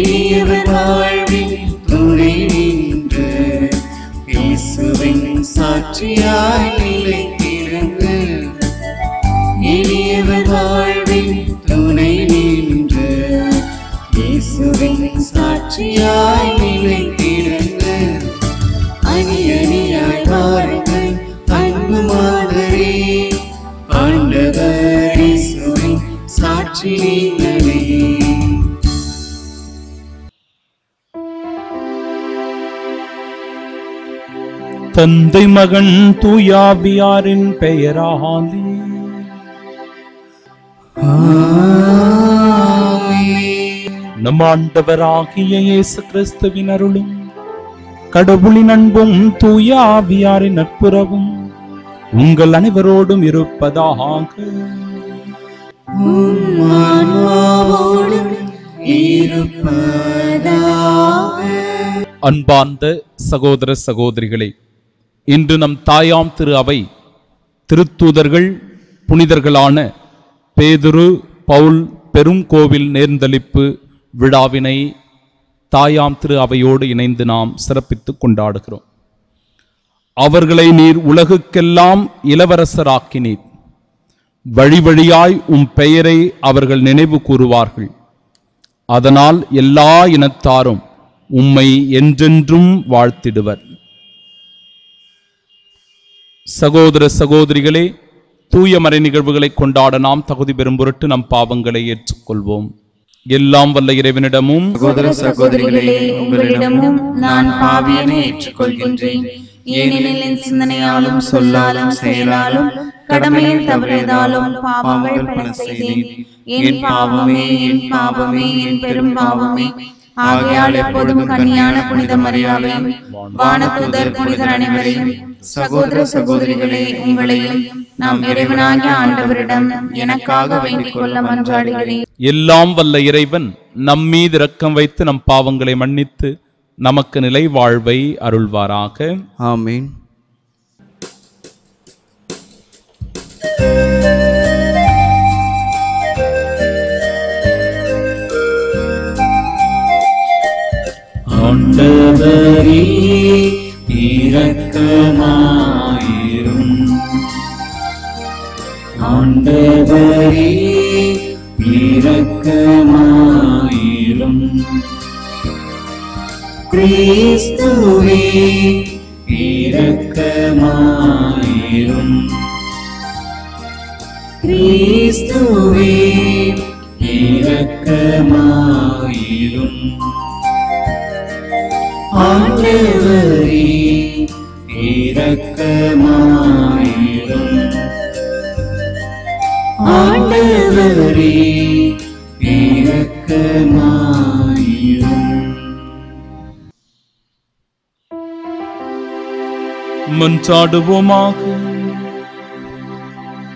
எளியவர் வாழ்வில் துணை நின்று இயேசுவின் சாட்சியாய் தந்தை மகன் தூயாவியாரின் பெயராலே. நம் ஆண்டவராகிய இயேசு கிறிஸ்துவின் அருளும் கடவுளின் அன்பும் தூயாவியாரின் நட்புறவும் உங்கள் அனைவரோடும் இருப்பதாக. அன்பார்ந்த சகோதர சகோதரிகளே இன்று நம் தாயாம் திரு அவை திருத்தூதர்கள் புனிதர்களான பேதுரு பவுல் பெரும் கோவில் நேர்ந்தளிப்பு விழாவினை தாயாம் திரு அவையோடு இணைந்து நாம் சிறப்பித்து கொண்டாடுகிறோம். அவர்களை நீர் உலகுக்கெல்லாம் இளவரசராக்கினீர். வழி வழியாய் உம் பெயரை அவர்கள் நினைவு கூறுவார்கள். அதனால் எல்லா இனத்தாரும் உம்மை என்றென்றும் வாழ்த்திடுவர். சகோதர சகோதரிகளே தூய மறை நிகழ்வுகளை கொண்டாட நாம் தகுதி பெறும் பொருட்டு நம் பாவங்களை ஏற்றுக்கொள்வோம். எல்லாம் வல்ல இறைவனிடமும். சகோதர சகோதரிகளே உங்களிடமும் நான் பாவியனை ஏற்றுக்கொள்கின்றேன். ஏனெனில் என் சிந்தனையாலும் சொல்லாலும் செயலாலும் கடமையில் தவறியதாலும் பாவங்கள் பல செய்தேன். என் பாவமே என் பாவமே என் பெரும் பாவமே. ஆகையால் எப்போதும் கனியான புனித மரியாதையும் வானதூதர் புனிதர் அனைவரையும் சகோதர சகோதரிகளே உங்களையும் நாம் இறைவனாகிய ஆண்டவரிடம் எனக்காக வேண்டிக் கொள்ள மன்றாடுகிறேன். எல்லாம் வல்ல இறைவன் நம்மீது இரக்கம் வைத்து நம் பாவங்களை மன்னித்து நமக்கு நிலை வாழ்வை அருள்வாராக. ஆமீன். மன்றாடுவோமாக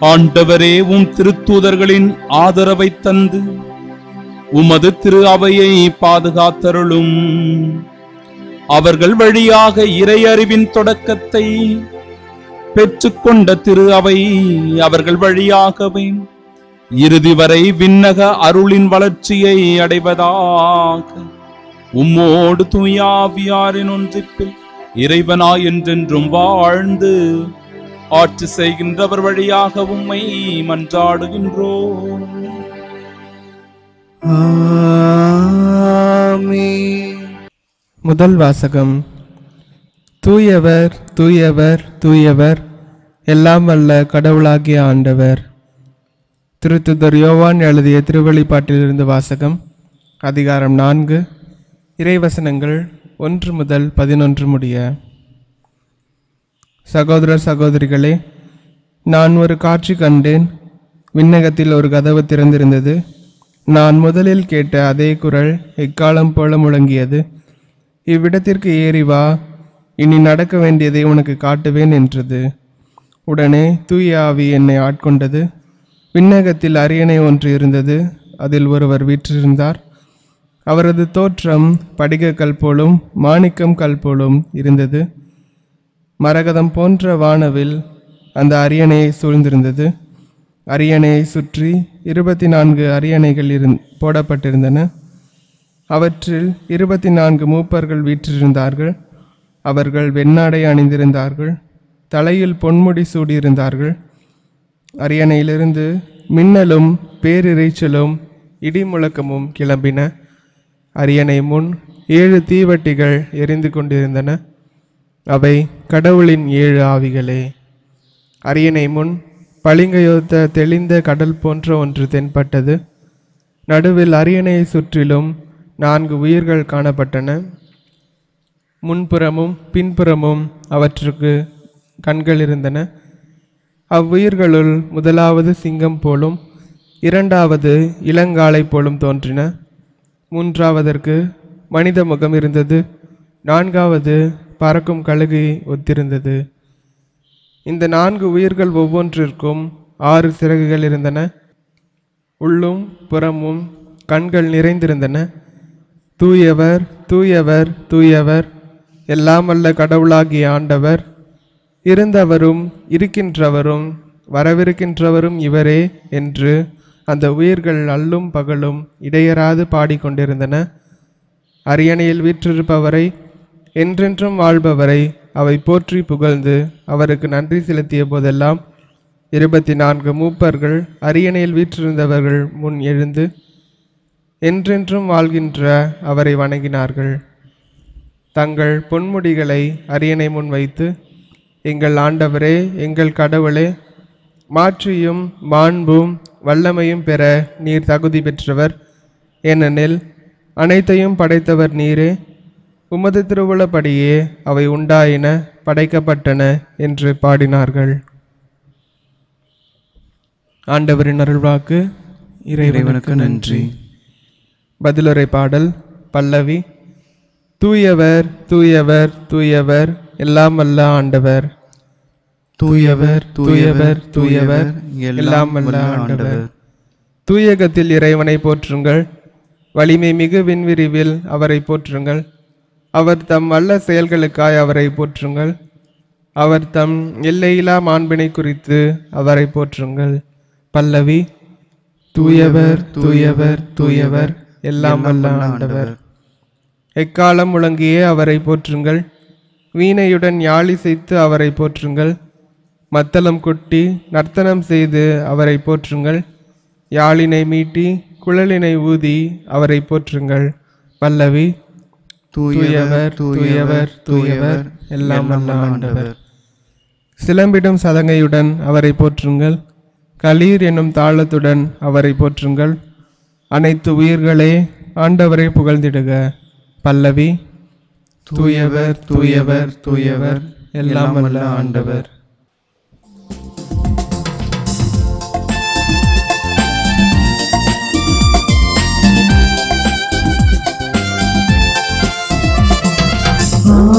ஆண்டவரே உம் திருத்தூதர்களின் ஆதரவை தந்து உமது திரு அவையை பாதுகாத்தருளும். அவர்கள் வழியாக இறையறிவின் தொடக்கத்தை பெற்றுக்கொண்ட திரு அவை அவர்கள் வழியாகவே இறுதி வரை விண்ணக அருளின் வளர்ச்சியை அடைவதாக. உம்மோடு தூயாவியாரின் ஒன்றிப்பில் இறைவனாய் என்றென்றும் வாழ்ந்து ஆட்சி செய்கின்றவர் வழியாக உம்மை மன்றாடுகின்றோம். ஆமீன். முதல் வாசகம். தூயவர் தூயவர் தூயவர் எல்லாம் வல்ல கடவுளாகிய ஆண்டவர். திருத்துதர் யோவான் எழுதிய திருவெளிப்பாட்டிலிருந்து வாசகம் அதிகாரம் நான்கு. இறைவசனங்கள் ஒன்று முதல் பதினொன்று முடிய. சகோதர சகோதரிகளே நான் ஒரு காட்சி கண்டேன். விண்ணகத்தில் ஒரு கதவு திறந்திருந்தது. நான் முதலில் கேட்ட அதே குரல் எக்காலம் போல முழங்கியது. இவ்விடத்திற்கு ஏறி வா இனி நடக்க வேண்டியதை உனக்கு காட்டுவேன் என்றது. உடனே தூய ஆவி என்னை ஆட்கொண்டது. விண்ணகத்தில் அரியணை ஒன்று இருந்தது. அதில் ஒருவர் வீற்றிருந்தார். அவரது தோற்றம் படிகக்கல் போலும் மாணிக்கம் கல் போலும் இருந்தது. மரகதம் போன்ற வானவில் அந்த அரியணையை சூழ்ந்திருந்தது. அரியணையை சுற்றி இருபத்தி நான்கு அரியணைகள் இருந் போடப்பட்டிருந்தன. அவற்றில் இருபத்தி நான்கு மூப்பர்கள் வீற்றிருந்தார்கள். அவர்கள் வெண்ணாடை அணிந்திருந்தார்கள். தலையில் பொன்முடி சூடியிருந்தார்கள். அரியணையிலிருந்து மின்னலும் பேரிரைச்சலும் இடிமுழக்கமும் கிளம்பின. அரியணை முன் ஏழு தீவட்டிகள் எரிந்து கொண்டிருந்தன. அவை கடவுளின் ஏழு ஆவிகளே. அரியணை முன் பளிங்கையொத்த தெளிந்த கடல் போன்ற ஒன்று தென்பட்டது. நடுவில் அரியணையை சுற்றிலும் நான்கு உயிர்கள் காணப்பட்டன. முன்புறமும் பின்புறமும் அவற்றுக்கு கண்கள் இருந்தன. அவ்வுயிர்களுள் முதலாவது சிங்கம் போலும் இரண்டாவது இளங்காலை போலும் தோன்றின. மூன்றாவதற்கு மனித முகம் இருந்தது. நான்காவது பறக்கும் கழுகை ஒத்திருந்தது. இந்த நான்கு உயிர்கள் ஒவ்வொன்றிற்கும் ஆறு சிறகுகள் இருந்தன. உள்ளும் புறமும் கண்கள் நிறைந்திருந்தன. தூயவர் தூயவர் தூயவர் எல்லாம் அல்ல கடவுளாகிய ஆண்டவர். இருந்தவரும் இருக்கின்றவரும் வரவிருக்கின்றவரும் இவரே என்று அந்த உயிர்கள் அல்லும் பகலும் இடையராது பாடிக்கொண்டிருந்தன. அரியணையில் வீற்றிருப்பவரை என்றென்றும் வாழ்பவரை அவை போற்றி புகழ்ந்து அவருக்கு நன்றி செலுத்திய போதெல்லாம் இருபத்தி நான்கு மூப்பர்கள் அரியணையில் வீற்றிருந்தவர்கள் முன் எழுந்து என்றென்றும் வாழ்கின்ற அவரை வணங்கினார்கள். தங்கள் பொன்முடிகளை அரியணை முன் வைத்து எங்கள் ஆண்டவரே எங்கள் கடவுளே மாற்றியும் மாண்பும் வல்லமையும் பெற நீர் தகுதி பெற்றவர். ஏனெனில் அனைத்தையும் படைத்தவர் நீரே. உமது திருவுளப்படியே அவை உண்டாயின படைக்கப்பட்டன என்று பாடினார்கள். ஆண்டவரின் அருள்வாக்கு இறைவனுக்கு நன்றி. பதிலுரை பாடல் பல்லவி. தூயவர் தூயவர் தூயவர் எல்லாம் வல்ல ஆண்டவர். தூயவர் தூயவர் தூயவர் எல்லாம் வல்ல ஆண்டவர். தூயகத்தில் இறைவனை போற்றுங்கள். வலிமை மிகு விண்விரிவில் அவரை போற்றுங்கள். அவர் தம் வல்ல செயல்களுக்காய் அவரை போற்றுங்கள். அவர் தம் எல்லையிலா மாண்பினை குறித்து அவரை போற்றுங்கள். பல்லவி தூயவர் தூயவர் தூயவர் எல்லாம் வல்ல ஆண்டவர். எக்காலம் முழங்கியே அவரை போற்றுங்கள். வீணையுடன் யாழிசைத்து அவரை போற்றுங்கள். மத்தளம் கொட்டி நர்த்தனம் செய்து அவரை போற்றுங்கள். யாழினை மீட்டி குழலினை ஊதி அவரை போற்றுங்கள். பல்லவி தூயவர் தூயவர் தூயவர் எல்லாம் வல்ல ஆண்டவர். சிலம்பிடும் சதங்கையுடன் அவரை போற்றுங்கள். களீர் என்னும் தாளத்துடன் அவரை போற்றுங்கள். அனைத்து உயிர்களே ஆண்டவரை புகழ்ந்திடுக. பல்லவி தூயவர் தூயவர் தூயவர் எல்லாம் வல்ல ஆண்டவர்.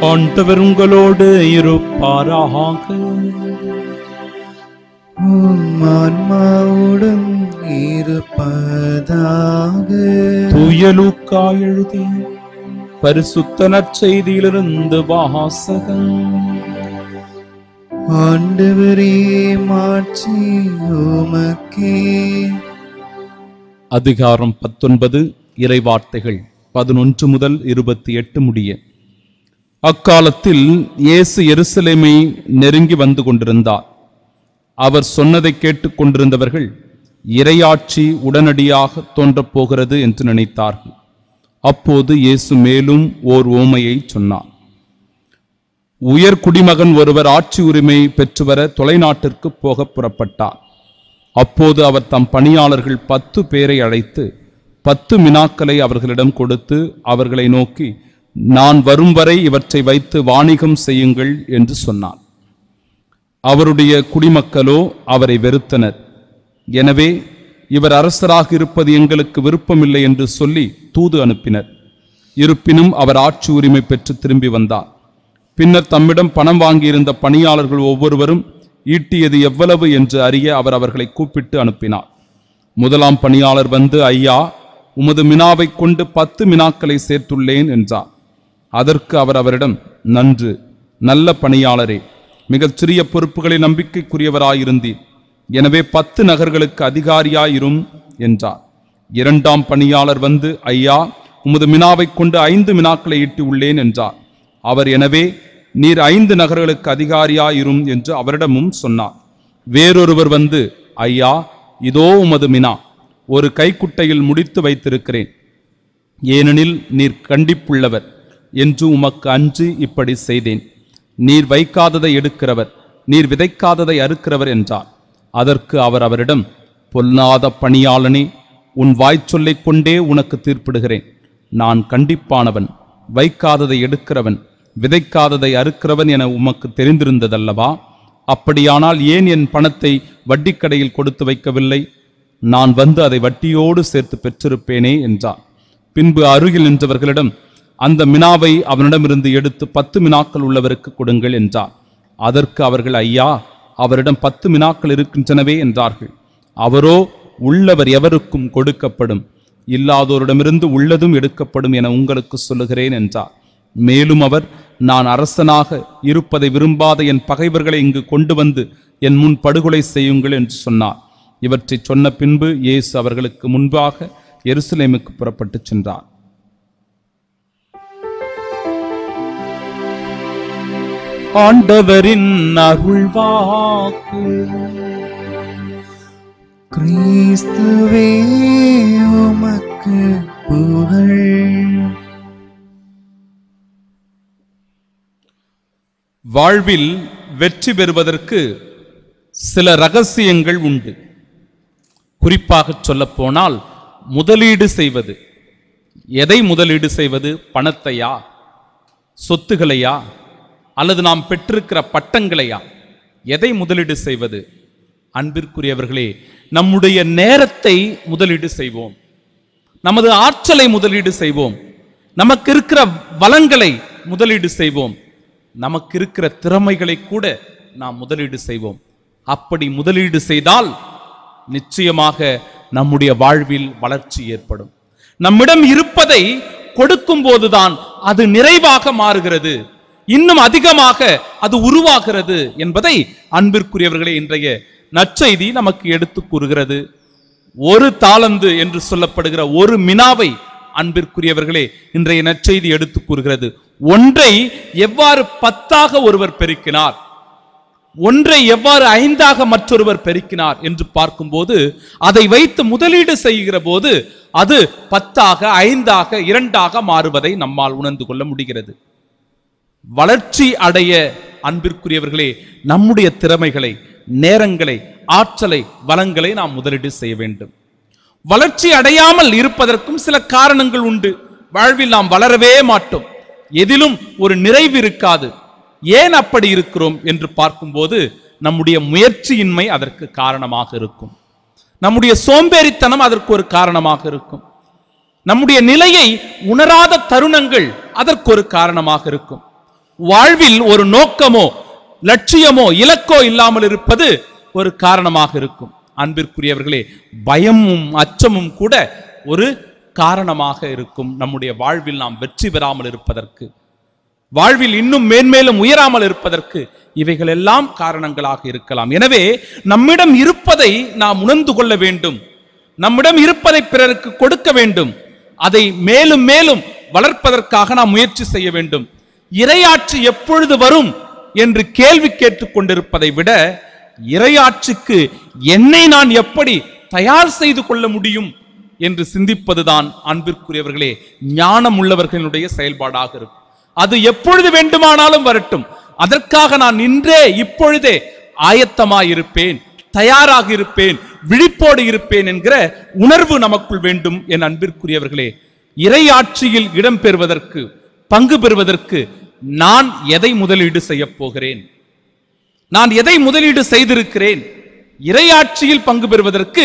ஆண்டவர் உங்களோடு இருப்பாராக. ஆன்மாவுடன் இருப்பதாக. தூயலூக்கா எழுதி பரிசுத்த நற்செய்தியிலிருந்து வாசகம். ஆண்டவரே மாட்சி உமக்கே. அதிகாரம் பத்தொன்பது இறைவார்த்தைகள் பதினொன்று முதல் இருபத்தி எட்டு முடிய. அக்காலத்தில் இயேசு எருசலேமை நெருங்கி வந்து கொண்டிருந்தார். அவர் சொன்னதை கேட்டுக் கொண்டிருந்தவர்கள் இறையாட்சி உடனடியாக தோன்றப் போகிறது என்று நினைத்தார்கள். அப்போது இயேசு மேலும் ஓர் ஓமையை சொன்னார். உயர் குடிமகன் ஒருவர் ஆட்சி உரிமை பெற்றுவர தொலைநாட்டிற்கு போக புறப்பட்டார். அப்போது அவர் தம் பணியாளர்கள் பத்து பேரை அழைத்து பத்து மினாக்களை அவர்களிடம் கொடுத்து அவர்களை நோக்கி நான் வரும் வரை இவற்றை வைத்து வாணிகம் செய்யுங்கள் என்று சொன்னார். அவருடைய குடிமக்களோ அவரை வெறுத்தனர். எனவே இவர் அரசராக இருப்பது எங்களுக்கு விருப்பமில்லை என்று சொல்லி தூது அனுப்பினர். இருப்பினும் அவர் ஆட்சி உரிமை பெற்று திரும்பி வந்தார். பின்னர் தம்மிடம் பணம் வாங்கியிருந்த பணியாளர்கள் ஒவ்வொருவரும் ஈட்டியது எவ்வளவு என்று அறிய அவர் அவர்களை கூப்பிட்டு அனுப்பினார். முதலாம் பணியாளர் வந்து ஐயா உமது மினாவைக் கொண்டு பத்து மினாக்களை சேர்த்துள்ளேன் என்றார். அதற்கு அவர் அவரிடம் நன்று நல்ல பணியாளரே மிகச் சிறிய பொறுப்புகளை நம்பிக்கைக்குரியவராயிருந்தீர். எனவே பத்து நகர்களுக்கு அதிகாரியாயிரும் என்றார். இரண்டாம் பணியாளர் வந்து ஐயா உமது மினாவைக் கொண்டு ஐந்து மினாக்களை ஈட்டி உள்ளேன் என்றார். அவர் எனவே நீர் ஐந்து நகர்களுக்கு அதிகாரியாயிரும் என்று அவரிடமும் சொன்னார் வேறொருவர் வந்து ஐயா இதோ உமது மினா ஒரு கைக்குட்டையில் முடித்து வைத்திருக்கிறேன். ஏனெனில் நீர் கண்டிப்புள்ளவர் என்று உமக்கு அன்று இப்படி செய்தேன். நீர் வைக்காததை எடுக்கிறவர் நீர் விதைக்காததை அறுக்கிறவர் என்றார். அதற்கு அவர் அவரிடம் பொல்லாத பணியாளனே உன் வாய்ச்சொல்லைக் கொண்டே உனக்கு தீர்ப்பிடுகிறேன். நான் கண்டிப்பானவன் வைக்காததை எடுக்கிறவன் விதைக்காததை அறுக்கிறவன் என உமக்கு தெரிந்திருந்ததல்லவா? அப்படியானால் ஏன் என் பணத்தை வட்டிக்கடையில் கொடுத்து வைக்கவில்லை? நான் வந்து அதை வட்டியோடு சேர்த்து பெற்றிருப்பேனே என்றார் பின்பு அருகில் நின்றவர்களிடம் அந்த மினாவை அவனிடமிருந்து எடுத்து பத்து மினாக்கள் உள்ளவருக்கு கொடுங்கள் என்றார் அதற்கு அவர்கள் ஐயா அவரிடம் பத்து மினாக்கள் இருக்கின்றனவே என்றார்கள். அவரோ உள்ளவர் எவருக்கும் கொடுக்கப்படும் இல்லாதோரிடமிருந்து உள்ளதும் எடுக்கப்படும் என உங்களுக்கு சொல்லுகிறேன் என்றார். மேலும் அவர் நான் அரசனாக இருப்பதை விரும்பாத என் பகைவர்களை இங்கு கொண்டு வந்து என் முன் படுகொலை செய்யுங்கள் என்று சொன்னார். இவற்றை சொன்ன பின்பு இயேசு அவர்களுக்கு முன்பாக எருசலேமுக்கு புறப்பட்டு சென்றார். ஆண்டவரின் அருள்வாக்கு கிறிஸ்துவே உமக்கு புகழ். வாழ்வில் வெற்றி பெறுவதற்கு சில ரகசியங்கள் உண்டு. குறிப்பாக சொல்லப்போனால் முதலீடு செய்வது. எதை முதலீடு செய்வது? பணத்தையா? சொத்துகளையா? அல்லது நாம் பெற்றிருக்கிற பட்டங்களையா? எதை முதலீடு செய்வது? அன்பிற்குரியவர்களே நம்முடைய நேரத்தை முதலீடு செய்வோம். நமது ஆற்றலை முதலீடு செய்வோம். நமக்கு இருக்கிற வளங்களை முதலீடு செய்வோம். நமக்கு இருக்கிற திறமைகளை கூட நாம் முதலீடு செய்வோம். அப்படி முதலீடு செய்தால் நிச்சயமாக நம்முடைய வாழ்வில் வளர்ச்சி ஏற்படும். நம்மிடம் இருப்பதை கொடுக்கும் போதுதான் அது நிறைவாக மாறுகிறது. இன்னும் அதிகமாக அது உருவாகிறது என்பதை அன்பிற்குரியவர்களே இன்றைய நற்செய்தி நமக்கு எடுத்து கூறுகிறது. ஒரு தாளந்து என்று சொல்லப்படுகிற ஒரு மினாவை அன்பிற்குரியவர்களே இன்றைய நற்செய்தி எடுத்து கூறுகிறது. ஒன்றை எவ்வாறு பத்தாக ஒருவர் பெருக்கினார்? ஒன்றை எவ்வாறு ஐந்தாக மற்றொருவர் பெருக்கினார் என்று பார்க்கும்போது அதை வைத்து முதலீடு செய்கிற போது அது பத்தாக ஐந்தாக இரண்டாக மாறுவதை நம்மால் உணர்ந்து கொள்ள முடிகிறது. வளர்ச்சி அடைய அன்பிற்குரியவர்களே நம்முடைய திறமைகளை நேரங்களை ஆற்றலை வளங்களை நாம் முதலீடு செய்ய வேண்டும். வளர்ச்சி அடையாமல் இருப்பதற்கும் சில காரணங்கள் உண்டு. வாழ்வில் நாம் வளரவே மாட்டோம். எதிலும் ஒரு நிறைவு இருக்காது. ஏன் அப்படி இருக்கிறோம் என்று பார்க்கும்போது நம்முடைய முயற்சியின்மை அதற்கு காரணமாக இருக்கும். நம்முடைய சோம்பேறித்தனம் அதற்கு ஒரு காரணமாக இருக்கும். நம்முடைய நிலையை உணராத தருணங்கள் அதற்கு ஒரு காரணமாக இருக்கும். வாழ்வில் ஒரு நோக்கமோ லட்சியமோ இலக்கோ இல்லாமல் இருப்பது ஒரு காரணமாக இருக்கும். அன்பிற்குரியவர்களே பயமும் அச்சமும் கூட ஒரு காரணமாக இருக்கும் நம்முடைய வாழ்வில் நாம் வெற்றி பெறாமல் இருப்பதற்கு. வாழ்வில் இன்னும் மேன்மேலும் உயராமல் இருப்பதற்கு இவைகள் எல்லாம் காரணங்களாக இருக்கலாம். எனவே நம்மிடம் இருப்பதை நாம் உணர்ந்து கொள்ள வேண்டும். நம்மிடம் இருப்பதை பிறருக்கு கொடுக்க வேண்டும். அதை மேலும் மேலும் வளர்ப்பதற்காக நாம் முயற்சி செய்ய வேண்டும். இரையாற்று எப்பொழுது வரும் என்று கேள்வி கேட்டுக்கொண்டிருப்பதை விட இரையாட்சிக்கு என்னை நான் எப்படி தயார் செய்து கொள்ள முடியும் என்று சிந்திப்பதுதான் அன்பிற்குரியவர்களே ஞானம் உள்ளவர்களுடைய செயல்பாடாக இருக்கும். அது எப்பொழுது வேண்டுமானாலும் வரட்டும். அதற்காக நான் இன்றே இப்பொழுதே ஆயத்தமாயிருப்பேன் தயாராக இருப்பேன் விழிப்போடு இருப்பேன் என்கிற உணர்வு நமக்குள் வேண்டும் என் அன்பிற்குரியவர்களே. இறையாட்சியில் இடம் பெறுவதற்கு பங்கு பெறுவதற்கு நான் எதை முதலீடு செய்யப் போகிறேன்? நான் எதை முதலீடு செய்திருக்கிறேன்? இறையாட்சியில் பங்கு பெறுவதற்கு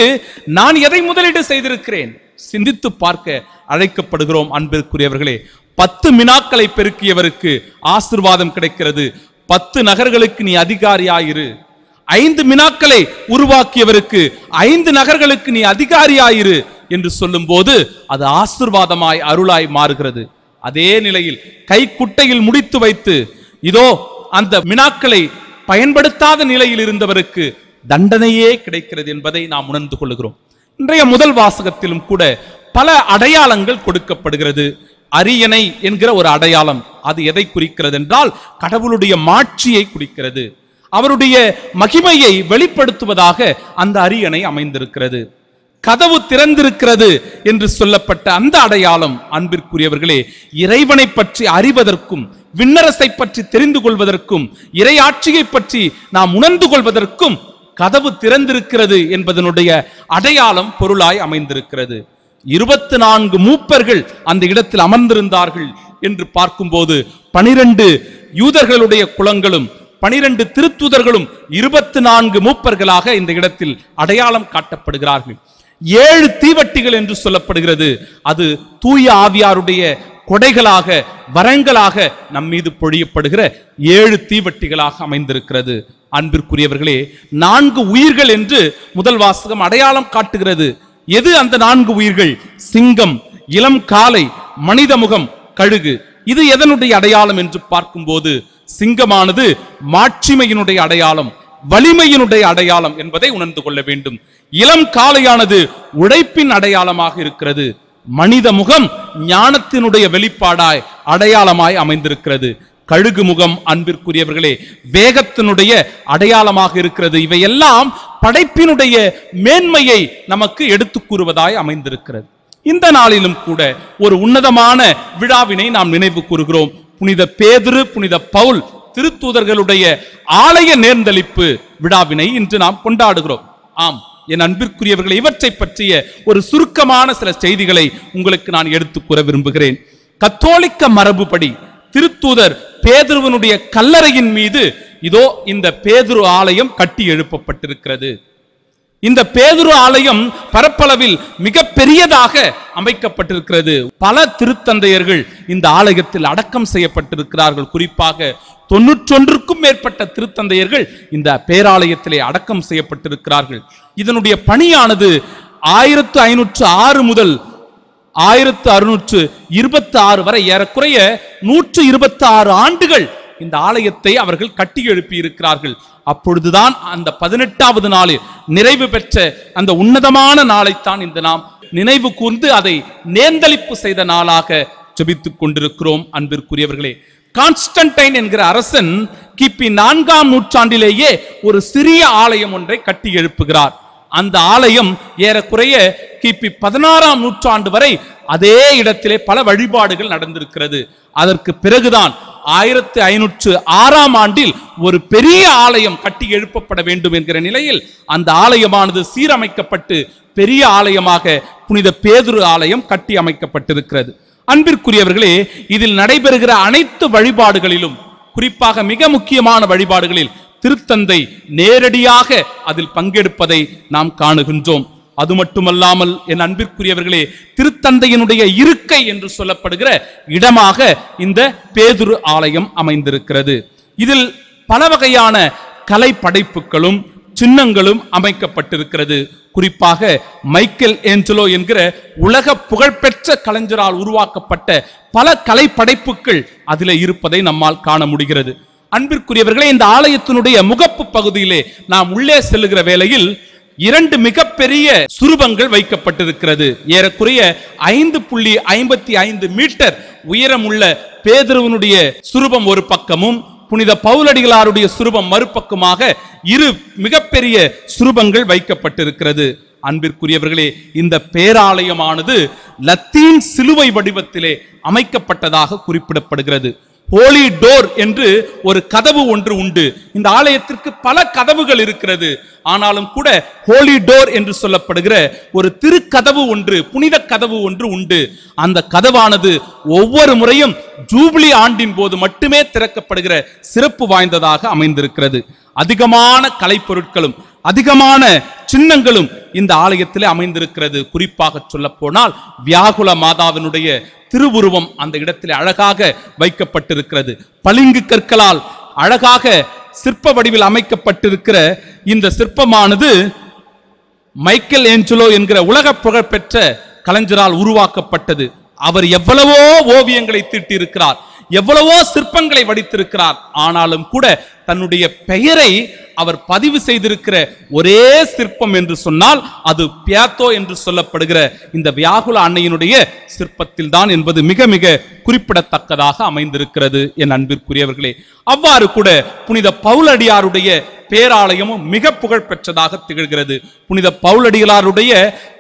நான் எதை முதலீடு செய்திருக்கிறேன்? சிந்தித்து பார்க்க அழைக்கப்படுகிறோம் அன்பிற்குரியவர்களே. பத்து மினாக்களை பெருக்கியவருக்கு ஆசிர்வாதம் கிடைக்கிறது. பத்து நகர்களுக்கு நீ அதிகாரியாயிரு. ஐந்து மினாக்களை உருவாக்கியவருக்கு ஐந்து நகர்களுக்கு நீ அதிகாரியாயிரு என்று சொல்லும்போது அது ஆசிர்வாதமாய் அருளாய் மாறுகிறது. அதே நிலையில் கைக்குட்டையில் முடித்து வைத்து இதோ அந்த மினாக்களை பயன்படுத்தாத நிலையில் இருந்தவருக்கு தண்டனையே கிடைக்கிறது என்பதை நாம் உணர்ந்து கொள்கிறோம். இன்றைய முதல் வாசகத்திலும் கூட பல அடையாளங்கள் கொடுக்கப்படுகிறது. அரியணை என்கிற ஒரு அடையாளம் அது எதை குறிக்கிறது என்றால் கடவுளுடைய மாட்சியை குறிக்கிறது. அவருடைய மகிமையை வெளிப்படுத்துவதாக அந்த அரியணை அமைந்திருக்கிறது. கதவு திறந்திருக்கிறது என்று சொல்லப்பட்ட அந்த அடையாளம் அன்பிற்குரியவர்களே இறைவனை பற்றி அறிவதற்கும் விண்ணரசை பற்றி தெரிந்து கொள்வதற்கும் இறையாட்சியை பற்றி நாம் உணர்ந்து கொள்வதற்கும் கதவு திறந்திருக்கிறது என்பதனுடைய அடையாளம் பொருளாய் அமைந்திருக்கிறது. இருபத்தி நான்கு மூப்பர்கள் அந்த இடத்தில் அமர்ந்திருந்தார்கள் என்று பார்க்கும்போது பனிரெண்டு யூதர்களுடைய குலங்களும் பனிரெண்டு திருத்துதர்களும் இருபத்தி நான்கு மூப்பர்களாக இந்த இடத்தில் அடையாளம் காட்டப்படுகிறார்கள். ஏழு தீவட்டிகள் என்று சொல்லப்படுகிறது. அது தூய ஆவியாருடைய கொடைகளாக வரங்களாக நம் மீது பொழியப்படுகிற ஏழு தீவட்டிகளாக அமைந்திருக்கிறது. அன்பிற்குரியவர்களே நான்கு உயிர்கள் என்று முதல் வாசகம் அடையாளம் காட்டுகிறது. எது அந்த நான்கு உயிர்கள்? சிங்கம் இளம் காலை மனித முகம் கழுகு. இது எதனுடைய அடையாளம் என்று பார்க்கும்போது சிங்கமானது மாட்சிமையினுடைய அடையாளம் வலிமையினுடைய அடையாளம் என்பதை உணர்ந்து கொள்ள வேண்டும். இளம் காளையானது உழைப்பின் அடையாளமாக இருக்கிறது. மனித முகம் ஞானத்தினுடைய வெளிப்பாடாய் அடையாளமாய் அமைந்திருக்கிறது. கழுகு முகம் அன்பிற்குரியவர்களே வேகத்தினுடைய அடையாளமாக இருக்கிறது. இவையெல்லாம் படைப்பினுடைய மேன்மையை நமக்கு எடுத்து கூறுவதாய் அமைந்திருக்கிறது. இந்த நாளிலும் கூட ஒரு உன்னதமான விழாவினை நாம் நினைவு கூறுகிறோம். புனித பேதுரு புனித பவுல் திருத்தூதர்களுடைய ஆலய நேர்ந்தளிப்பு விழாவினை இன்று நாம் கொண்டாடுகிறோம். ஆம். என் அன்பிற்குரியவர்களை இவற்றை பற்றிய ஒரு சுருக்கமான சில செய்திகளை உங்களுக்கு நான் எடுத்துக் கூற விரும்புகிறேன். கத்தோலிக்க மரபுபடி திருத்தூதர் பேதுருவனுடைய கல்லறையின் மீது இதோ இந்த பேதுரு ஆலயம் கட்டி எழுப்பப்பட்டிருக்கிறது. இந்த பேதுரு ஆலயம் பரப்பளவில் மிக பெரியதாக அமைக்கப்பட்டிருக்கிறது. பல திருத்தந்தையர்கள் இந்த ஆலயத்தில் அடக்கம் செய்யப்பட்டிருக்கிறார்கள். குறிப்பாக தொன்னூற்றொன்றுக்கும் மேற்பட்ட திருத்தந்தையர்கள் இந்த பேராலயத்திலே அடக்கம் செய்யப்பட்டிருக்கிறார்கள். இதனுடைய பணியானது ஆயிரத்து ஐநூற்று ஆறு முதல் ஆயிரத்து அறுநூற்று இருபத்தி ஆறு வரை ஏறக்குறைய நூற்று இருபத்தி ஆறு ஆண்டுகள் இந்த ஆலயத்தை அவர்கள் கட்டி எழுப்பி இருக்கிறார்கள். அப்பொழுதுதான் அந்த பதினெட்டாவது நாளில் நிறைவு பெற்ற அந்த உன்னதமான நாளைத்தான் இந்த நாம் நினைவு கூர்ந்து அதை நேர்ந்தளிப்பு செய்த நாளாக ஜெபித்துக் கொண்டிருக்கிறோம் அன்பிற்குரியவர்களே. கான்ஸ்டன்டைன் என்கிற அரசன் கிபி நான்காம் நூற்றாண்டிலேயே ஒரு சிறிய ஆலயம் ஒன்றை கட்டி எழுப்புகிறார். அந்த ஆலயம் ஏறக்குறைய கிபி பதினாறாம் நூற்றாண்டு வரை அதே இடத்திலே பல வழிபாடுகள் நடந்திருக்கிறது. அதற்கு பிறகுதான் ஆயிரத்தி ஐநூற்று ஆறாம் ஆண்டில் ஒரு பெரிய ஆலயம் கட்டி எழுப்பப்பட வேண்டும் என்கிற நிலையில் அந்த ஆலயமானது சீரமைக்கப்பட்டு பெரிய ஆலயமாக புனித பேதுரு ஆலயம் கட்டி அமைக்கப்பட்டிருக்கிறது. அன்பிற்குரியவர்களே இதில் நடைபெறுகிற அனைத்து வழிபாடுகளிலும் குறிப்பாக மிக முக்கியமான வழிபாடுகளில் திருத்தந்தை நேரடியாக அதில் பங்கெடுப்பதை நாம் காணுகின்றோம். அது மட்டுமல்லாமல் என் அன்பிற்குரியவர்களே திருத்தந்தையினுடைய இருக்கை என்று சொல்லப்படுகிற இடமாக இந்த பேதுரு ஆலயம் அமைந்திருக்கிறது. இதில் பல வகையான கலை படைப்புகளும் சின்னங்களும் அமைக்கப்பட்டிருக்கிறது. குறிப்பாக மைக்கேல் ஏஞ்சலோ என்கிற உலக புகழ்பெற்ற கலைஞரால் உருவாக்கப்பட்ட பல கலை படைப்புகள் இருப்பதை நம்மால் காண முடிகிறது. அன்பிற்குரியவர்களே இந்த ஆலயத்தினுடைய முகப்பு பகுதியிலே நாம் உள்ளே செல்லுகிற வேளையில் இரண்டு மிகப்பெரிய சுரூபங்கள் வைக்கப்பட்டிருக்கிறது. ஏறக்குறைய ஐந்து புள்ளி ஐம்பத்தி ஐந்து மீட்டர் உயரமுள்ள பேதருவனுடைய சுரூபம் ஒரு பக்கமும் புனித பவுலடிகளாருடைய சுரூபம் மறுபக்கமாக இரு மிகப்பெரிய சுரூபங்கள் வைக்கப்பட்டிருக்கிறது. அன்பிற்குரியவர்களே இந்த பேராலயமானது லத்தீன் சிலுவை வடிவத்திலே அமைக்கப்பட்டதாக குறிப்பிடப்படுகிறது. ஹோலி டோர் என்று ஒரு கதவு ஒன்று உண்டு. இந்த ஆலயத்திற்கு பல கதவுகள் இருக்கிறது. ஆனாலும் கூட ஹோலி டோர் என்று சொல்லப்படுகிற ஒரு திருக்கதவு ஒன்று புனித கதவு ஒன்று உண்டு. அந்த கதவானது ஒவ்வொரு முறையும் ஜூபிலி ஆண்டின் போது மட்டுமே திறக்கப்படுகிற சிறப்பு வாய்ந்ததாக அமைந்திருக்கிறது. அதிகமான கலைப்பொருட்களும் அதிகமான சின்னங்களும் இந்த ஆலயத்திலே அமைந்திருக்கிறது. குறிப்பாக சொல்ல போனால் வியாகுல மாதாவினுடைய திருவுருவம் அந்த இடத்திலே அழகாக வைக்கப்பட்டிருக்கிறது. பளிங்கு கற்களால் அழகாக சிற்ப வடிவில் அமைக்கப்பட்டிருக்கிற இந்த சிற்பமானது மைக்கேல் ஏஞ்சலோ என்கிற உலக புகழ்பெற்ற கலைஞரால் உருவாக்கப்பட்டது. அவர் எவ்வளவோ ஓவியங்களை தீட்டியிருக்கிறார். எவ்வளவோ சிற்பங்களை வடித்திருக்கிறார். ஆனாலும் கூட தன்னுடைய பெயரை அவர் பதிவு செய்திருக்கிற ஒரே சிற்பம் என்று சொன்னால் அது பியாத்தோ என்று சொல்லப்படுகிற இந்த வியாகுல அன்னையினுடைய சிற்பத்தில் தான் என்பது மிக மிக குறிப்பிடத்தக்கதாக அமைந்திருக்கிறது என் அன்பிற்குரியவர்களே. அவ்வாறு கூட புனித பவுலடியாருடைய பேராலயமும் மிக புகழ் பெற்றதாக திகழ்கிறது. புனித பவுலடிகளாருடைய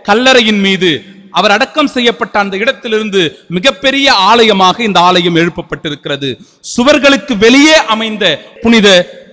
கல்லறையின் மீது அவர் அடக்கம் செய்யப்பட்ட அந்த இடத்திலிருந்து மிகப்பெரிய ஆலயமாக இந்த ஆலயம் எழுப்பப்பட்டிருக்கிறது. சுவர்களுக்கு வெளியே அமைந்த புனித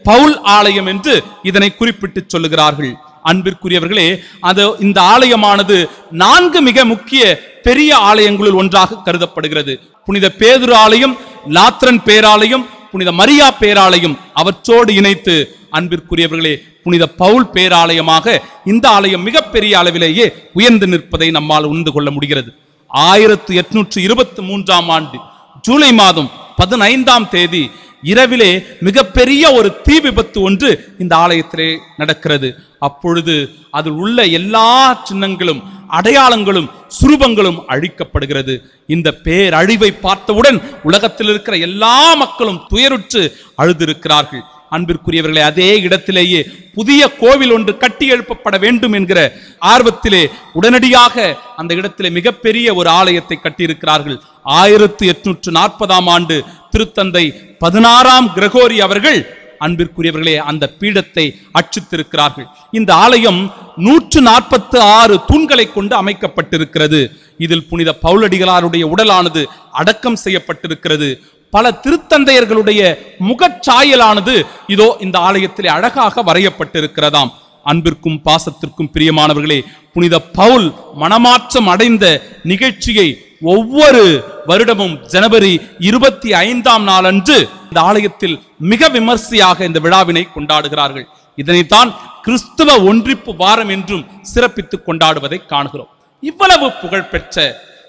பவுல் ஆலயம் என்று இதனை குறிப்பிட்டு சொல்லுகிறார்கள். அன்பிற்குரியவர்களே அது இந்த ஆலயமானது நான்கு மிக முக்கிய பெரிய ஆலயங்களுள் ஒன்றாக கருதப்படுகிறது. புனித பேதுரு ஆலயம் லாத்ரன் பேராலயம் புனித மரியா பேராலயம் அவற்றோடு இணைத்து அன்பிற்குரியவர்களே புனித பவுல் பேராலயமாக இந்த ஆலயம் மிகப்பெரிய அளவிலேயே உயர்ந்து நிற்பதை நம்மால் உணர்ந்து கொள்ள முடிகிறது. ஆயிரத்து எட்நூற்று இருபத்தி மூன்றாம் ஆண்டு ஜூலை மாதம் பதினைந்தாம் தேதி இரவிலே மிகப்பெரிய ஒரு தீ விபத்து ஒன்று இந்த ஆலயத்திலே நடக்கிறது. அப்பொழுது அதில் உள்ள எல்லா சின்னங்களும் அடையாளங்களும் சுரூபங்களும் அழிக்கப்படுகிறது. இந்த பேரழிவை பார்த்தவுடன் உலகத்தில் இருக்கிற எல்லா மக்களும் துயருற்று அழுதிருக்கிறார்கள் அன்பிற்குரியவர்களே அதே இடத்திலேயே புதிய கோவில் ஒன்று கட்டி எழுப்பப்பட வேண்டும் என்கிற ஆர்வத்திலே உடனடியாக அந்த இடத்திலே மிகப்பெரிய ஒரு ஆலயத்தை கட்டியிருக்கிறார்கள். ஆயிரத்து எட்நூற்று நாற்பதாம் ஆண்டு திருத்தந்தை பதினாறாம் கிரகோரி அவர்கள் அன்பிற்குரியவர்களே அந்த பீடத்தை அச்சித்திருக்கிறார்கள். இந்த ஆலயம் நூற்று நாற்பத்து ஆறு தூண்களை கொண்டு அமைக்கப்பட்டிருக்கிறது. இதில் புனித பவுலடிகளாருடைய உடலானது அடக்கம் செய்யப்பட்டிருக்கிறது. பல திருத்தந்தையர்களுடைய முகச்சாயலானது இதோ இந்த ஆலயத்திலே அழகாக வரையப்பட்டிருக்கிறதாம். அன்பிற்கும் பாசத்திற்கும் பிரியமானவர்களே புனித பவுல் மனமாற்றம் அடைந்த நிகழ்ச்சியை ஒவ்வொரு வருடமும் ஜனவரி இருபத்தி ஐந்தாம் நாளன்று இந்த ஆலயத்தில் மிக விமர்சையாக இந்த விழாவினை கொண்டாடுகிறார்கள். இதனைத்தான் கிறிஸ்துவ ஒன்றிப்பு வாரம் என்றும் சிறப்பித்து கொண்டாடுவதை காணுகிறோம். இவ்வளவு புகழ்பெற்ற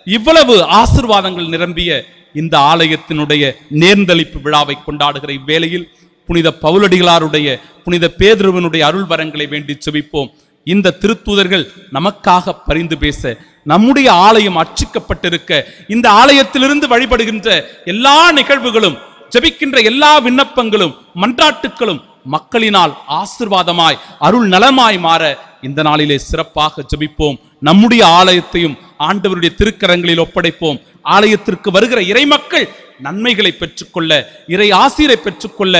இவ்வளவு ஆசிர்வாதங்கள் நிரம்பிய இந்த ஆலயத்தினுடைய நேர்ந்தளிப்பு விழாவை கொண்டாடுகிற இவ்வேளையில் புனித பவுலடிகளாருடைய புனித பேதுருவனுடைய அருள் வரங்களை வேண்டி செபிப்போம். இந்த திருத்தூதர்கள் நமக்காக பரிந்து பேச நம்முடைய ஆலயம் அர்ச்சிக்கப்பட்டிருக்க இந்த ஆலயத்திலிருந்து வழிபடுகின்ற எல்லா நிகழ்வுகளும் ஜெபிக்கின்ற எல்லா விண்ணப்பங்களும் மன்றாட்டுக்களும் மக்களினால் ஆசிர்வாதமாய் அருள் நலமாய் மாற இந்த நாளிலே சிறப்பாக ஜெபிப்போம். நம்முடைய ஆலயத்தையும் ஆண்டவருடைய திருக்கரங்களில் ஒப்படைப்போம். ஆலயத்திற்கு வருகிற இறைமக்கள் நன்மைகளை பெற்றுக்கொள்ள இறை ஆசிரை பெற்றுக்கொள்ள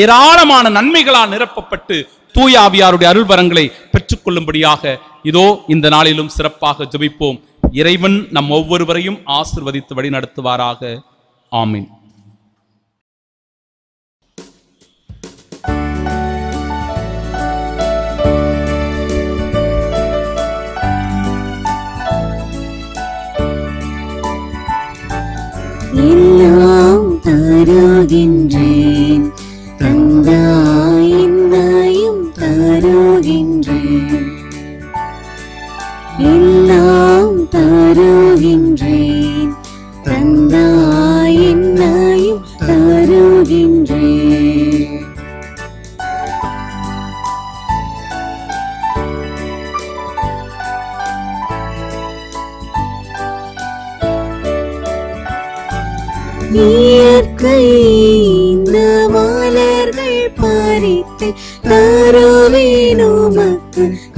ஏராளமான நன்மைகளால் நிரப்பப்பட்டு தூய ஆவியாருடைய அருள் வரங்களை பெற்றுக்கொள்ளும்படியாக இதோ இந்த நாளிலும் சிறப்பாக ஜெபிப்போம். இறைவன் நம் ஒவ்வொருவரையும் ஆசிர்வதித்து வழி நடத்துவாராக ஆமீன். எல்லாம் தருகின்றேன்.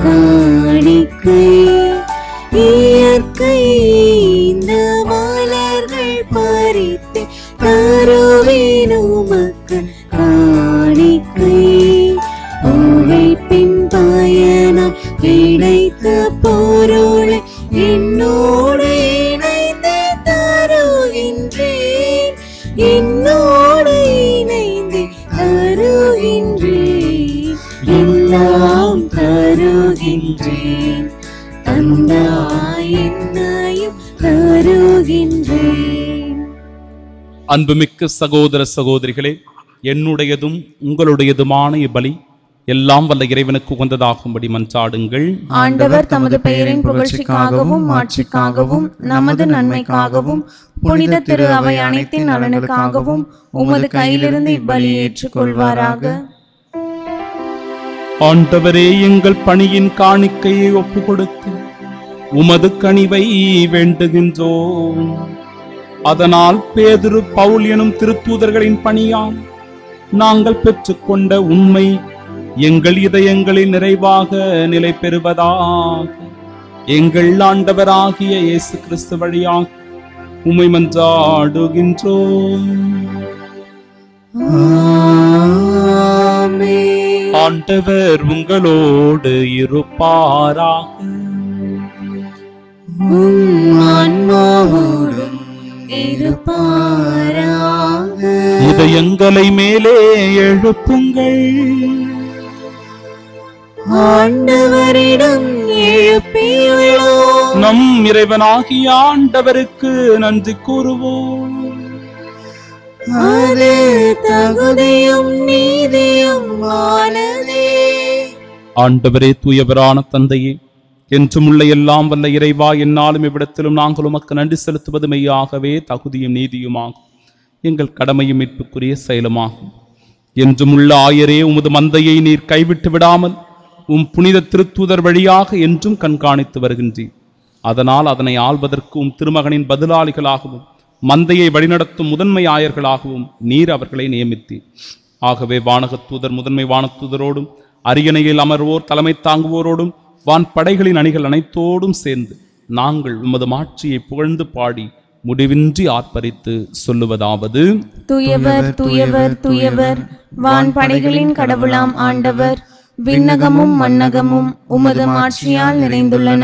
காணிக்கை. இயற்கை இந்த அன்புமிக்க சகோதர சகோதரிகளே என்னுடையதும் உங்களுடையதுமான இப்பலி எல்லாம் வல்ல இறைவனுக்கு உகந்ததாகும்படி மன்றாடுங்கள். ஆண்டவர் தமது பெயரின் புகழ்ச்சிக்காகவும் மாட்சிக்காகவும் நமது நன்மைக்காகவும் புனித திரு அவை அனைத்தின் நலனுக்காகவும் உமது கையிலிருந்து இப்பலி ஏற்றுக்கொள்வாராக. ஆண்டவரே எங்கள் பணியின் காணிக்கையை ஒப்பு கொடுத்து உமது கனிவை வேண்டுகின்றோம். அதனால் பேதுரு பவுல் எனும் திருத்தூதர்களின் பணியால் நாங்கள் பெற்றுக்கொண்ட உண்மை எங்கள் இதயங்களில் நிறைவாக நிலை பெறுவதாக எங்கள் ஆண்டவராகிய இயேசு கிறிஸ்து வழியாக உமை மன்றாடுகின்றோம். ஆண்டவர் உங்களோடு இருப்பாராக. ஆன்மாவோடும் இதயங்களை மேலே எழுப்புங்கள். ஆண்டவரிடம் எழுப்பியுள்ளோம். நம் இறைவனாகிய ஆண்டவருக்கு நன்றி கூறுவோம். அது தகுதியும் நீதியும் ஆண்டவரே தூயவரான தந்தையே என்றும் உள்ள எல்லாம் வல்ல இறைவா என்னாலும் இவ்விடத்திலும் நாங்கள் உமக்கு நன்றி செலுத்துவது மெய்யாகவே தகுதியும் நீதியுமாகும். எங்கள் கடமையும் மீட்புக்குரிய செயலுமாகும். என்றும் உள்ள ஆயரே உமது மந்தையை நீர் கைவிட்டு விடாமல் உம் புனித திருத்தூதர் வழியாக என்றும் கண்காணித்து வருகின்றீர். அதனால் அதனை ஆள்வதற்கு உம் திருமகனின் பதிலாளிகளாகவும் மந்தையை வழிநடத்தும் முதன்மை ஆயர்களாகவும் நீர் அவர்களை நியமித்தீர். ஆகவே வானகத் தூதர் முதன்மை வானத்தூதரோடும் அரியணையில் அமர்வோர் தலைமை தாங்குவோரோடும் வான் படைகளின் அணிகள் அனைத்தோடும் சேர்ந்து நாங்கள் உமது மாட்சியை புகழ்ந்து பாடி முடிவின்றி ஆர்ப்பரித்து சொல்லுவதாவது தூயவர் தூயவர் தூயவர் வான் படைகளின் கடவுளாம் ஆண்டவர் விண்ணகமும் மண்ணகமும் உமது மாட்சியால் நிறைந்துள்ளன.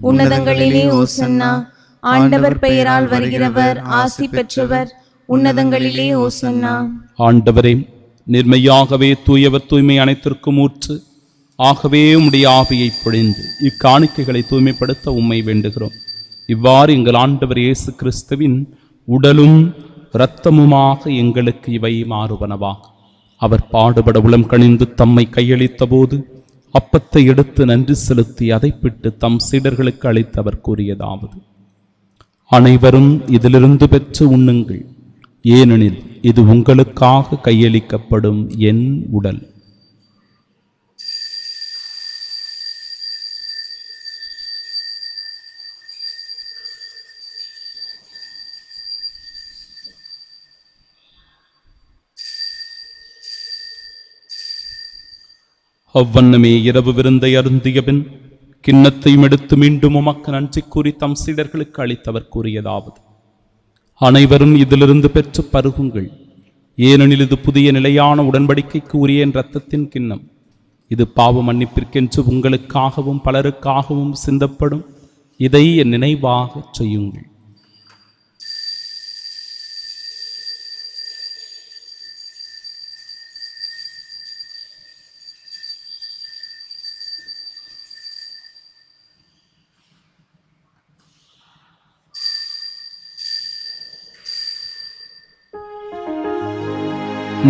உன்னதங்களிலே ஓசன்னா ஆண்டவர் பெயரால் வருகிறவர் ஆசி பெற்றவர் உன்னதங்களிலே ஓசன்னா ஆண்டவரே நிர்மையாகவே தூயவர் தூய்மை அனைத்திற்கும் ஊற்று ஆகவே உம்முடைய ஆவியை பொழிந்து இக்காணிக்கைகளை தூய்மைப்படுத்த உம்மை வேண்டுகிறோம். இவ்வாறு எங்கள் ஆண்டவர் இயேசு கிறிஸ்துவின் உடலும் இரத்தமுமாக எங்களுக்கு இவை மாறுபனவா அவர் பாடுபட உளம் கணிந்து தம்மை கையளித்த போது அப்பத்தை எடுத்து நன்றி செலுத்தி அதை பிட்டு தம் சீடர்களுக்கு அளித்தவர் கூறியதாவது. அனைவரும் இதிலிருந்து பெற்று உண்ணுங்கள். ஏனெனில் இது உங்களுக்காக கையளிக்கப்படும் என் உடல். அவ்வண்ணமே இரவு விருந்தை அருந்திய பின் கிண்ணத்தையும் எடுத்து மீண்டும் உமக்கு நன்றி கூறி தம் சீடர்களுக்கு அளித்தவர் கூறியதாவது. அனைவரும் இதிலிருந்து பெற்று பருகுங்கள். ஏனெனில் இது புதிய நிலையான உடன்படிக்கைக்கு உரிய என் இரத்தத்தின் கிண்ணம். இது பாவ மன்னிப்பிற்கென்று உங்களுக்காகவும் பலருக்காகவும் சிந்தப்படும். இதை என் நினைவாகச் செய்யுங்கள்.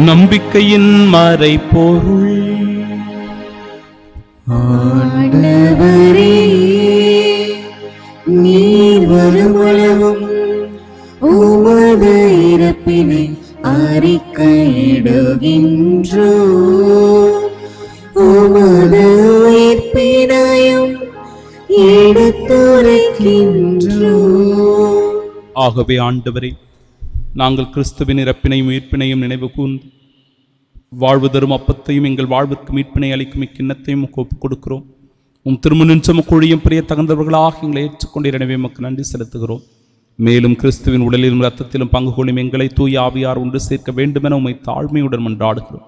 நம்பிக்கையின் மறைபொருள் ஆண்டவரே நீர் வருமளவும் உமது இறப்பினை அறிக்கையிடுகின்றோ. உமது உயிர்ப்பினையும் எடுத்துரைக்கின்றோ. ஆகவே ஆண்டவரே நாங்கள் கிறிஸ்துவின் இறப்பினையும் உயிர்ப்பினையும் நினைவு கூர்ந்து வாழ்வு தரும் அப்பத்தையும் எங்கள் வாழ்விற்கு மீட்பினை அளிக்கும் இக்கிண்ணத்தையும் ஒப்புக் கொடுக்கிறோம். உம் திருமணின் குழியும் பெரிய தகுந்தவர்களாக எங்களை ஏற்றுக்கொண்டு எனவே மக்கள் நன்றி செலுத்துகிறோம். மேலும் கிறிஸ்துவின் உடலிலும் ரத்தத்திலும் பங்கு கொள்ளும் எங்களை தூய் ஆவியார் ஒன்று சேர்க்க வேண்டுமென உமை தாழ்மையுடன் மன்றாடுகிறோம்.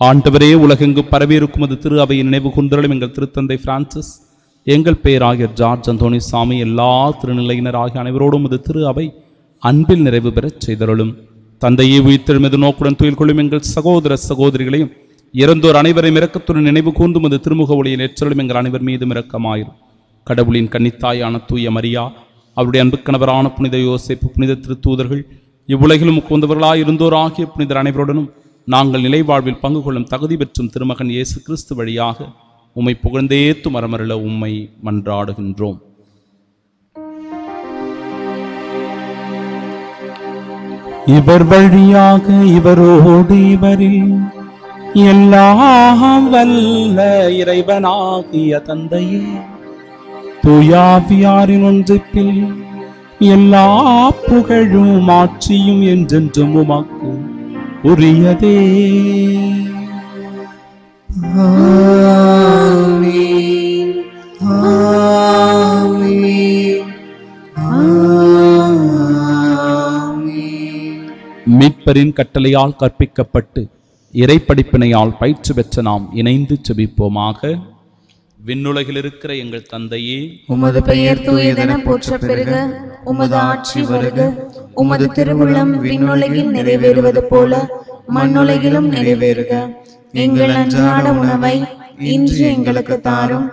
ஆண்டவரே உலகெங்கு பரவியிருக்கும் அது திரு அவையை நினைவு கொண்டருளும் எங்கள் திருத்தந்தை பிரான்சிஸ் எங்கள் பெயராகிய ஜார்ஜ் அந்தோனி சாமி எல்லா திருநிலையினர் ஆகிய அனைவரோடும் அது திரு அவை அன்பில் நிறைவு பெறச் செய்தருளும். தந்தையை உயிர்த்தெழுமது நோக்குடன் துயில் கொள்ளும் எங்கள் சகோதர சகோதரிகளையும் இறந்தோர் அனைவரையும் இறக்கத்துடன் நினைவு கூர்ந்தும் அது திருமுக ஒளியை நேற்றலும் எங்கள் அனைவர் மீதும் இறக்கமாயிரும் கடவுளின் கன்னித்தாயான தூய மரியா அவருடைய அன்பு கணவரான புனித யோசிப்பு புனித திருத்தூதர்கள் இவ்வுலகிலும் உகந்தவர்களாய் இருந்தோர் ஆகிய புனிதர் அனைவருடனும் நாங்கள் நிலை வாழ்வில் பங்கு கொள்ளும் தகுதி பெற்றும் திருமகன் இயேசு கிறிஸ்து வழியாக உம்மை புகழ்ந்தேத்து மரமருள உம்மை மன்றாடுகின்றோம். இவர் வழியாக இவரோடு இவரில் எல்லாம் வல்ல இறைவனாகிய தந்தையே துயாவியாரின் ஒன்றிப்பில் எல்லா புகழும் ஆட்சியும் என்றென்றும் உமக்கு உரியதே ஆமீன் ஆமென். மீட்பரின் கட்டளையால் கற்பிக்கப்பட்டு இறைப்படிப்பினையால் பயிற்சி பெற்ற நாம் இணைந்து செபிப்போமாக விண்ணுலகில் இருக்கிற எங்கள் தந்தையே. உமது பெயர் தூயதென போற்ற பெருக உமது ஆட்சி வருக. உமது திருவுளம் விண்ணுலகில் நிறைவேறுவது போல மண்ணுலகிலும் நிறைவேறுக. எங்கள் அன்றாட உணவை இன்று எங்களுக்கு தாரும்.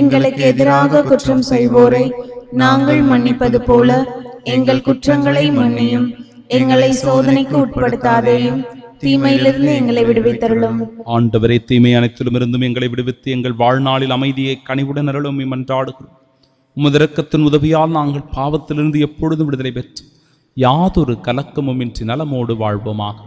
எங்களுக்கு எதிராக குற்றம் செய்வோரை நாங்கள் மன்னிப்பது போல எங்கள் குற்றங்களை மன்னியும். எங்களை சோதனைக்கு உட்படுத்தாதேயும் தீமையிலிருந்து எங்களை விடுவித்தருளும். ஆண்டவரே தீமை அனைத்திலும் இருந்தும் எங்களை விடுவித்து எங்கள் வாழ்நாளில் அமைதியை கனிவுடன் அருளும் மன்றாடுகிறோம் உமது இரக்கத்தின் உதவியால் நாங்கள் பாவத்திலிருந்து எப்பொழுதும் விடுதலை பெற்று யாதொரு கலக்கமுமின்றி நலமோடு வாழ்வோமாக.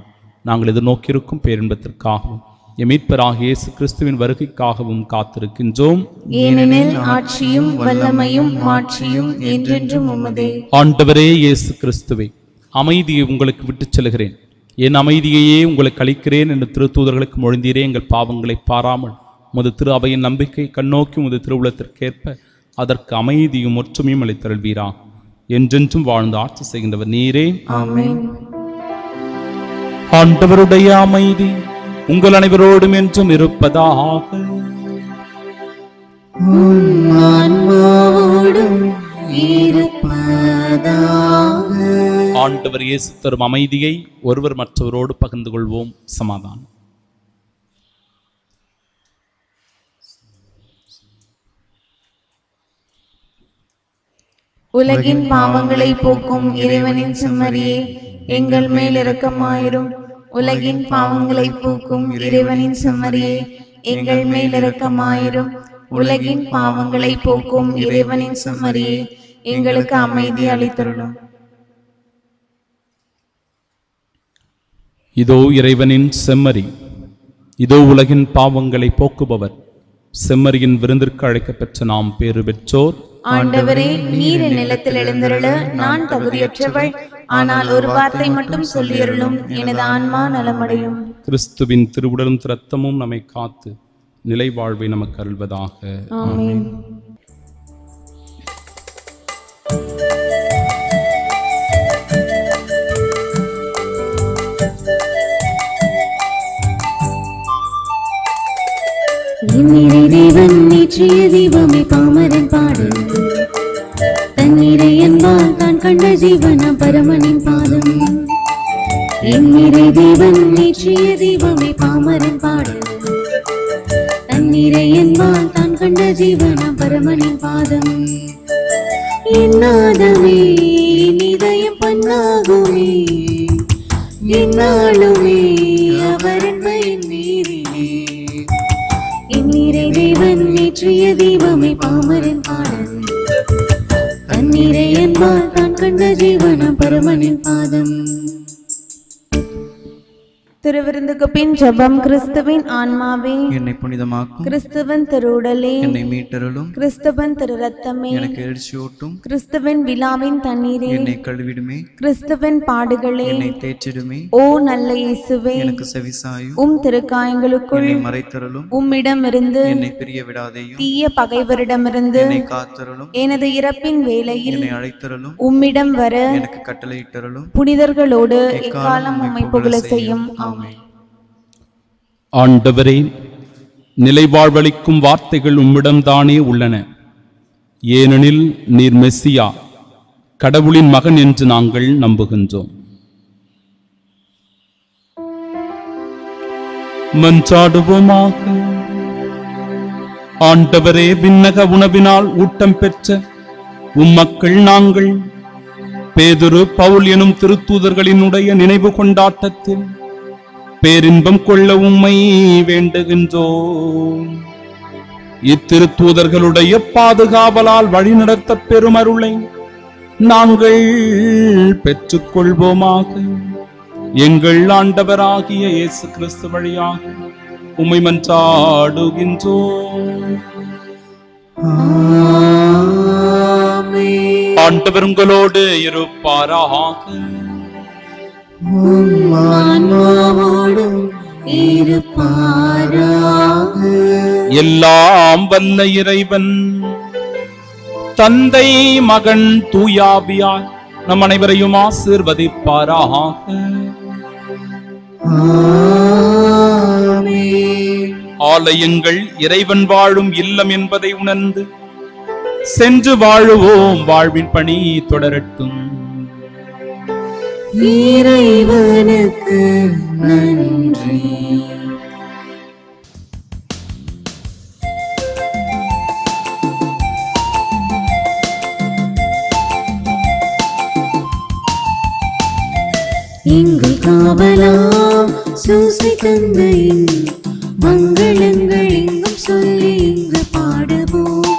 நாங்கள் எதிர்நோக்கியிருக்கும் பேரின்பத்திற்காகவும் எமீட்பராகிய இயேசு கிறிஸ்துவின் வருகைக்காகவும் காத்திருக்கின்றோம். ஏனெனில் ஆட்சியும் வல்லமையும் மாட்சியும் என்றென்றும் உமதே. ஆண்டவரே இயேசு கிறிஸ்துவே அமைதியை உங்களுக்கு விட்டுச் செல்கிறேன். என் அமைதியையே உங்களுக்கு அளிக்கிறேன் என்று திருத்தூதர்களுக்கு மொழிந்தீரே. எங்கள் பாவங்களை பாராமல் உமது திரு அவையின் நம்பிக்கை கண்ணோக்கி உமது திருவுளத்திற்கேற்ப அதற்கு அமைதியும் ஒற்றுமையும் அளித்தருள்வீரா. என்றென்றும் வாழ்ந்து ஆட்சி செய்கின்றவர் நீரே. ஆண்டவருடைய அமைதி உங்கள் அனைவரோடும் என்றும் இருப்பதாக. இருப்பதாக. ஆண்டவர் இயேசு தரும் அமைதியை ஒருவர் மற்றவரோடு பகிர்ந்து கொள்வோம். சமாதானம். உலகின் பாவங்களை போக்கும் இறைவனின் செம்மறியே எங்கள் மேல் இரக்கமாயிரும். உலகின் பாவங்களை போக்கும் இறைவனின் செம்மறியே எங்கள் மேல் இரக்கமாயிரும். உலகின் பாவங்களை போக்கும் இறைவனின் செம்மறியே எங்களுக்கு அமைதி அளித்தருளும். இதோ இறைவனின் செம்மறி. இதோ உலகின் பாவங்களை போக்குபவர். செம்மறியின் விருந்திற்கு அழைக்கப்பெற்ற நாம் பேறு பெற்றோர். ஆண்டவரே நீர் நிலத்தில் எழுந்தருள நான் தகுதியற்றவள். ஆனால் ஒரு வார்த்தை மட்டும் சொல்லியருளும். எனது ஆன்மா நலமடையும். கிறிஸ்துவின் திருவுடலும் திரத்தமும் நம்மை காத்து நிலை வாழ்வை நமக்கு அருள்வதாக. ஆமென். இந்நிறை தேவன் நீற்றிய தீபமே பாமரன் பாடு தன்னிறை என்பால் தான் கண்ட ஜீவன பரமனின் பாதம். இந்நிறை தேவன் நீற்றிய தீபமே பாமரன் பாடு தன்னிறை என்பால் தான் கண்ட ஜீவன பரமனின் பாதம். என்னாதமே என் பண்ணாகுமே என்னாலுமே தேவன் ஏற்றிய தீபமே பாமரின் பாடல். தண்ணீரை என்பால் தான் கண்ட ஜீவனம் பரமனின் பாதம். திருவிருந்துக்கு பின் ஜெபம் கிறிஸ்துவின் ஆன்மாவே. என்னை புனிதமாக்கும். கிறிஸ்துவன் திருவுடலே. என்னை மீட்டருளும். கிறிஸ்துவன் திரு ரத்தமே எனக்கு எழுச்சியூட்டும். கிறிஸ்துவின் விழாவின் தண்ணீரே. என்னை கழுவிடுமே. கிறிஸ்துவின் பாடுகளே. என்னை தேய்ச்சிடுமே ஓ நல்ல இயேசுவே. எனக்கு செவிசாயும். உம் திருக்காயங்களுக்குள் என்னை மறைத்தருளும். உம்மிடமிருந்து என்னை பிரிய விடாதேயும். தீய பகைவரிடமிருந்து என்னை காத்தருளும். எனது இறப்பின் வேளையில் என்னை அழைத்தருளும். உம்மிடம் வர எனக்கு கட்டளையிட்டருளும். புனிதர்களோடு எக்காலம் உம்மை புகழ செய்யும். ஆமென். ஆண்டவரே நிலைவாழ்வளிக்கும் வார்த்தைகள் உம்மிடம்தானே உள்ளன. ஏனெனில் நீர் மெஸ்ஸியா கடவுளின் மகன் என்று நாங்கள் நம்புகின்றோம். மன்றாடுவோமாக. ஆண்டவரே விண்ணக உணவினால் ஊட்டம் பெற்ற உம்மக்கள் நாங்கள் பேதுரு பவுல் எனும் திருத்தூதர்களினுடைய நினைவு கொண்டாட்டத்தில் பேரின்பம் கொள்ள உம்மை வேண்டுகின்றோம். இத்திருத்தூதர்களுடைய பாதுகாவலால் வழிநடத்த பெருமருளை நாங்கள் பெற்றுக்கொள்வோமாக. எங்கள் ஆண்டவராகிய இயேசு கிறிஸ்து வழியாக உம்மை மன்றாடுகின்றோம். ஆண்டவர் உங்களோடு இருப்பாராக. ஆன்மாவோடும் இருப்பாராக எல்லாம் வல்ல இறைவன். தந்தை மகன் தூயாவியார் நம் அனைவரையும் ஆசிர்வதிப்பாராக. ஆலயங்கள் இறைவன் வாழும் இல்லம் என்பதை உணர்ந்து சென்று வாழுவோம். வாழ்வின் பணி தொடரட்டும். இறைவனுக்கு நன்றி. எங்கள் காவலாம் சூசை தந்தையின் மங்களங்கள் எங்கும் சொல்லி இங்கு பாடுவோம்.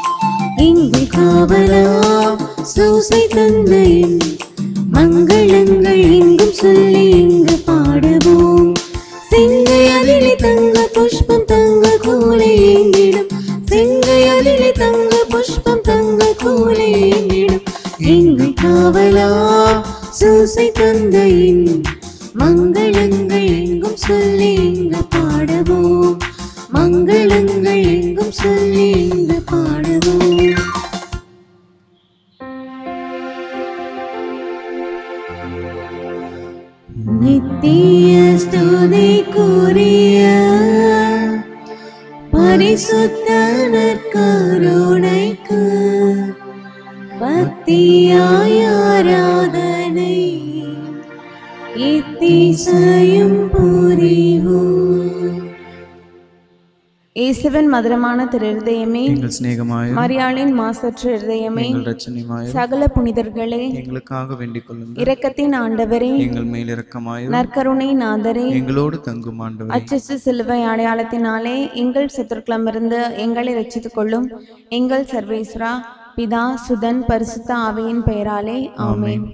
எங்கள் காவலாம் சூசை தந்தையின் மங்களங்கள் எங்கும் சொல்லி இங்கு பாடுவோம். செங்கை அதிலே தங்க புஷ்பம் தங்க கூலை எங்கிடும் செங்கை அதிலே தங்க புஷ்பம் தங்க கூலை எங்கிடும் எங்கள் காவலா மரியாளின் மாசற்ற இருதயமே எங்கள் ரச்சனையுமாயும் சகல புனிதர்களே எங்களுக்காக வேண்டிக் கொள்ளுங்கள். இரக்கத்தின் ஆண்டவரே எங்கள் மேல் இரக்கமாயும் நற்கருணை நாதரே எங்களோடு தங்கும் ஆண்டவரே. அச்சச்சு சிலுவை அடையாளத்தினாலே எங்கள் சத்துருக்களமிருந்து எங்களை ரட்சித்துக் கொள்ளும் எங்கள் சர்வேஸ்வரா பிதா சுதன் பரிசுத்த ஆவியின் பெயராலே ஆமென்.